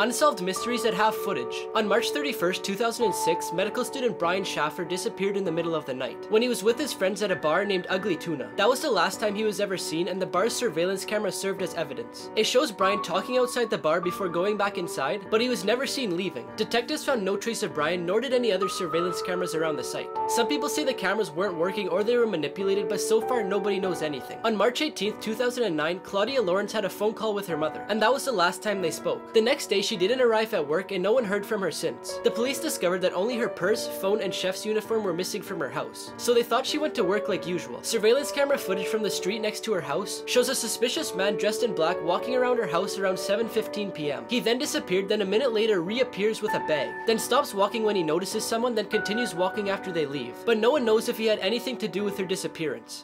Unsolved mysteries that have footage. On March 31st, 2006, medical student Brian Shaffer disappeared in the middle of the night when he was with his friends at a bar named Ugly Tuna. That was the last time he was ever seen and the bar's surveillance camera served as evidence. It shows Brian talking outside the bar before going back inside, but he was never seen leaving. Detectives found no trace of Brian nor did any other surveillance cameras around the site. Some people say the cameras weren't working or they were manipulated, but so far nobody knows anything. On March 18th, 2009, Claudia Lawrence had a phone call with her mother, and that was the last time they spoke. The next day, she didn't arrive at work and no one heard from her since. The police discovered that only her purse, phone, and chef's uniform were missing from her house, so they thought she went to work like usual. Surveillance camera footage from the street next to her house shows a suspicious man dressed in black walking around her house around 7.15 p.m. He then disappeared, then a minute later reappears with a bag, then stops walking when he notices someone, then continues walking after they leave. But no one knows if he had anything to do with her disappearance.